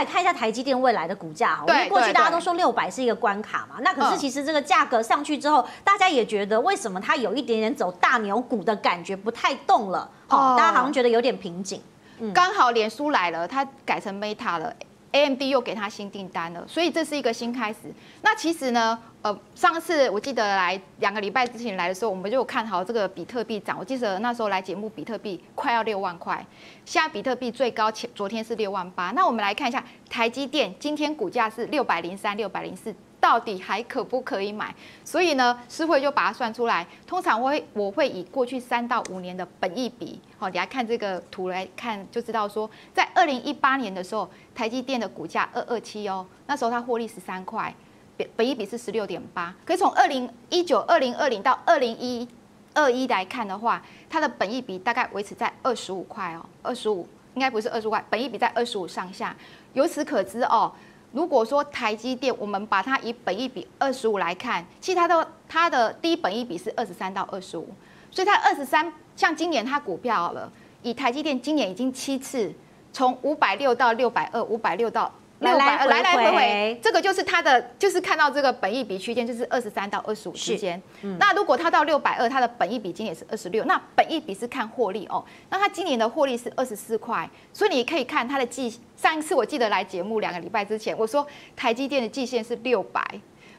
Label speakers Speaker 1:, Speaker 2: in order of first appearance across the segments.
Speaker 1: 来看一下台积电未来的股价哈，因为过去大家都说六百是一个关卡嘛，那可是其实这个价格上去之后，大家也觉得为什么它有一点点走大牛股的感觉不太动了，好，大家好像觉得有点瓶颈。
Speaker 2: 刚好脸书来了，它改成 Meta 了，AMD 又给他新订单了，所以这是一个新开始。那其实呢？呃，上次我记得来两个礼拜之前来的时候，我们就看好这个比特币涨。我记得那时候来节目，比特币快要六万块，现在比特币最高前昨天是六万八。那我们来看一下台积电，今天股价是六百零三、六百零四，到底还可不可以买？所以呢，师会就把它算出来。通常我会我会以过去三到五年的本益比，好，你来看这个图来看就知道说，在二零一八年的时候，台积电的股价二二七哦，那时候它获利十三块。本一比是十六点八，可从二零一九、二零二零到二零一二一来看的话，它的本益比大概维持在二十五块哦，二十五应该不是二十块，本一比在二十五上下。由此可知哦，如果说台积电，我们把它以本益比二十五来看，其实它的它的低本益比是二十三到二十五，所以它二十三，像今年它股票了，以台积电今年已经七次从五百六到六百二，五百六到。
Speaker 1: 来来来来回
Speaker 2: 回，这个就是它的，就是看到这个本益比区间，就是二十三到二十五之间。那如果它到六百二，它的本益比今年是二十六，那本益比是看获利哦。那它今年的获利是二十四块，所以你可以看它的季。上一次我记得来节目两个礼拜之前，我说台积电的季线是六百。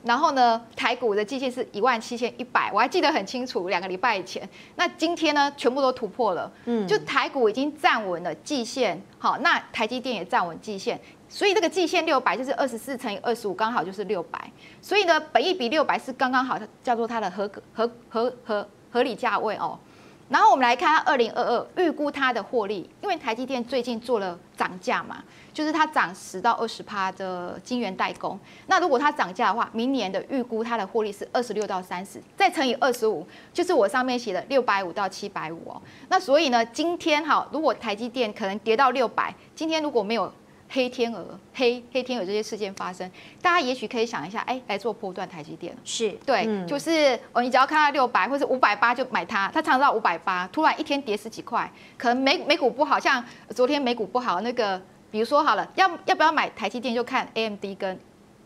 Speaker 2: 然后呢，台股的季线是一万七千一百，我还记得很清楚，两个礼拜以前。那今天呢，全部都突破了，嗯，就台股已经站稳了季线，好，那台积电也站稳季线，所以这个季线六百就是二十四乘以二十五，刚好就是六百。所以呢，本一比六百是刚刚好，叫做它的合合合合合理价位哦。然后我们来看它二零二二预估它的获利，因为台积电最近做了涨价嘛。就是它涨十到二十趴的晶圆代工，那如果它涨价的话，明年的预估它的获利是二十六到三十，再乘以二十五，就是我上面写的六百五到七百五哦。那所以呢，今天哈，如果台积电可能跌到六百，今天如果没有黑天鹅、黑黑天鹅这些事件发生，大家也许可以想一下，哎，来做波段台积电
Speaker 1: 是
Speaker 2: 对，就是哦，你只要看到六百或者五百八就买它，它涨到五百八，突然一天跌十几块，可能美美股不好，像昨天美股不好那个。比如说好了，要要不要买台积电就看 AMD 跟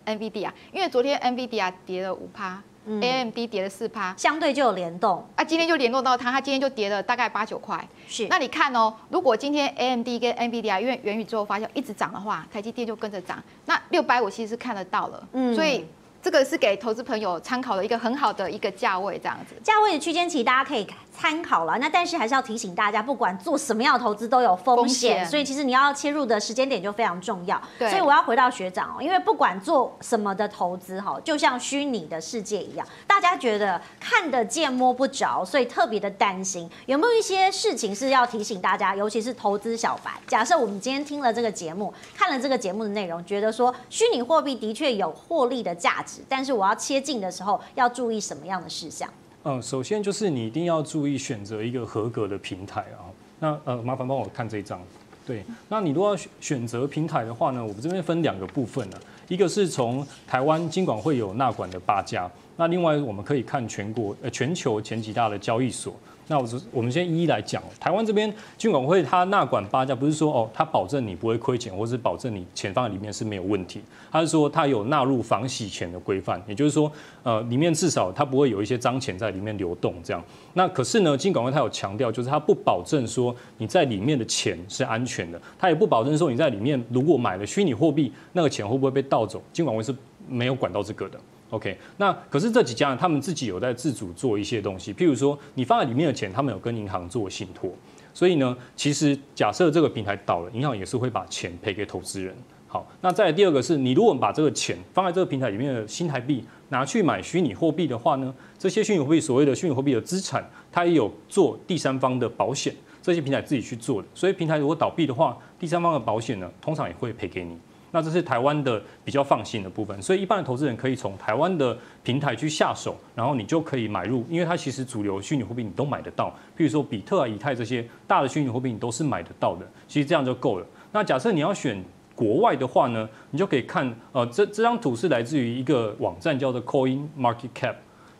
Speaker 2: NVD 啊，因为昨天 NVD 啊跌了五趴，AMD 跌了四趴，
Speaker 1: 相对就有联动。
Speaker 2: 啊，今天就联动到它，它今天就跌了大概八九块。
Speaker 1: 是，
Speaker 2: 那你看哦，如果今天 AMD 跟 NVD 啊，因为元宇宙发酵一直涨的话，台积电就跟着涨，那六百五其实是看得到了，嗯，所以。这个是给投资朋友参考的一个很好的一个价位，这样子
Speaker 1: 价位的区间其实大家可以参考了。那但是还是要提醒大家，不管做什么样的投资都有风险，所以其实你要切入的时间点就非常重要。
Speaker 2: 对，
Speaker 1: 所以我要回到学长哦，因为不管做什么的投资哈，就像虚拟的世界一样，大家觉得看得见摸不着，所以特别的担心。有没有一些事情是要提醒大家，尤其是投资小白？假设我们今天听了这个节目，看了这个节目的内容，觉得说虚拟货币的确有获利的价值。但是我要切进的时候要注意什么样的事项？
Speaker 3: 嗯，首先就是你一定要注意选择一个合格的平台啊。那呃，麻烦帮我看这一张。对，那你如果要选择平台的话呢，我们这边分两个部分呢，一个是从台湾金管会有纳管的八家，那另外我们可以看全国呃全球前几大的交易所。那我我们先一一来讲，台湾这边金管会它纳管八家，不是说哦，它保证你不会亏钱，或是保证你钱放在里面是没有问题，它是说它有纳入防洗钱的规范，也就是说，呃，里面至少它不会有一些脏钱在里面流动这样。那可是呢，金管会它有强调，就是它不保证说你在里面的钱是安全的，它也不保证说你在里面如果买了虚拟货币，那个钱会不会被盗走，金管会是没有管到这个的。OK，那可是这几家他们自己有在自主做一些东西，譬如说你放在里面的钱，他们有跟银行做信托，所以呢，其实假设这个平台倒了，银行也是会把钱赔给投资人。好，那再第二个是你如果把这个钱放在这个平台里面的新台币拿去买虚拟货币的话呢，这些虚拟货币所谓的虚拟货币的资产，它也有做第三方的保险，这些平台自己去做的，所以平台如果倒闭的话，第三方的保险呢，通常也会赔给你。那这是台湾的比较放心的部分，所以一般的投资人可以从台湾的平台去下手，然后你就可以买入，因为它其实主流虚拟货币你都买得到，譬如说比特啊、以太这些大的虚拟货币你都是买得到的，其实这样就够了。那假设你要选国外的话呢，你就可以看，呃，这这张图是来自于一个网站叫做 Coin Market Cap。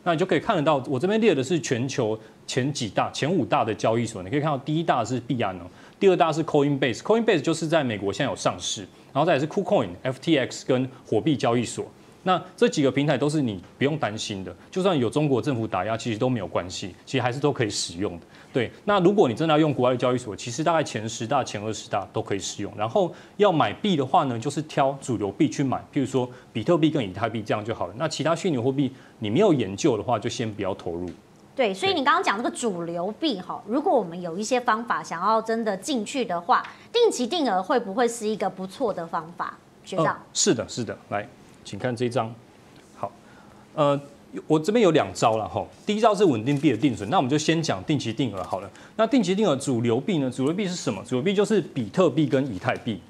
Speaker 3: 那你就可以看得到，我这边列的是全球前几大、前五大的交易所，你可以看到第一大是币安哦，第二大是 Coinbase，Coinbase 就是在美国现在有上市，然后再是 KuCoin、FTX 跟火币交易所。那这几个平台都是你不用担心的，就算有中国政府打压，其实都没有关系，其实还是都可以使用的。对，那如果你真的要用国外的交易所，其实大概前十大、前二十大都可以使用。然后要买币的话呢，就是挑主流币去买，譬如说比特币跟以太币这样就好了。那其他虚拟货币你没有研究的话，就先不要投入。
Speaker 1: 对，所以你刚刚讲这个主流币哈，如果我们有一些方法想要真的进去的话，定期定额会不会是一个不错的方法？学长，
Speaker 3: 是的，是的，来。请看这张，好，呃，我这边有两招了哈。第一招是稳定币的定存，那我们就先讲定期定额好了。那定期定额主流币呢？主流币是什么？主流币就是比特币跟以太币。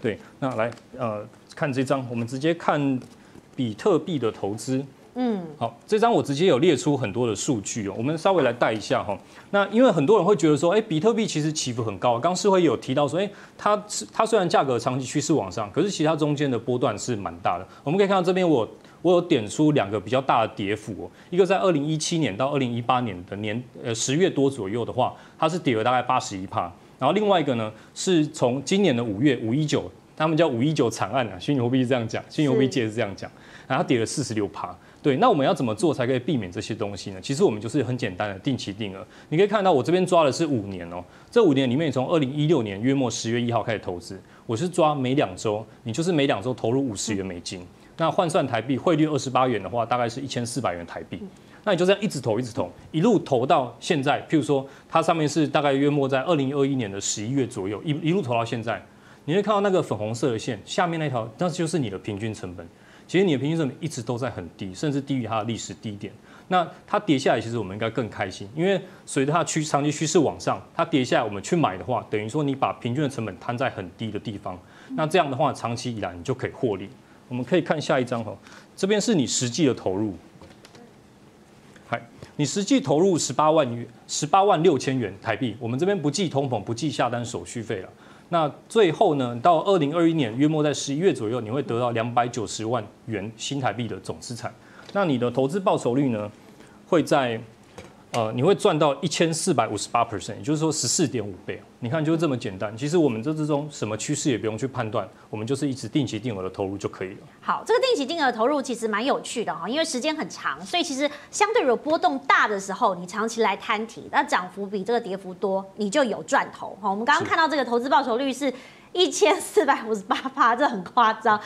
Speaker 3: 对，那来呃看这张，我们直接看比特币的投资。嗯，好，这张我直接有列出很多的数据哦，我们稍微来带一下哈。那因为很多人会觉得说，哎，比特币其实起伏很高。刚世辉有提到说，哎，它是它虽然价格长期趋势往上，可是其他中间的波段是蛮大的。我们可以看到这边我我有点出两个比较大的跌幅哦，一个在二零一七年到二零一八年的年呃十月多左右的话，它是跌了大概八十一帕。然后另外一个呢，是从今年的五月五一九，他们叫五一九惨案啊，虚拟货币是这样讲，虚拟货币界是这样讲，然后跌了四十六帕。对，那我们要怎么做才可以避免这些东西呢？其实我们就是很简单的定期定额。你可以看到我这边抓的是五年哦，这五年里面从二零一六年月末十月一号开始投资，我是抓每两周，你就是每两周投入五十元美金，那换算台币汇率二十八元的话，大概是一千四百元台币。那你就这样一直投一直投，一路投到现在，譬如说它上面是大概约莫在二零二一年的十一月左右，一一路投到现在，你会看到那个粉红色的线下面那条，那就是你的平均成本。其实你的平均成本一直都在很低，甚至低于它的历史低点。那它跌下来，其实我们应该更开心，因为随着它趋长期趋势往上，它跌下来，我们去买的话，等于说你把平均的成本摊在很低的地方。那这样的话，长期以来你就可以获利。我们可以看下一张哈，这边是你实际的投入。嗨，你实际投入十八万元，十八万六千元台币。我们这边不计通膨，不计下单手续费了。那最后呢，到二零二一年约莫在十一月左右，你会得到两百九十万元新台币的总资产。那你的投资报酬率呢，会在。呃，你会赚到一千四百五十八 percent，也就是说十四点五倍。你看，就是这么简单。其实我们这之中什么趋势也不用去判断，我们就是一直定期定额的投入就可以了。
Speaker 1: 好，这个定期定额投入其实蛮有趣的哈，因为时间很长，所以其实相对有波动大的时候，你长期来摊提，那涨幅比这个跌幅多，你就有赚头哈。我们刚刚看到这个投资报酬率是一千四百五十八趴，这很夸张。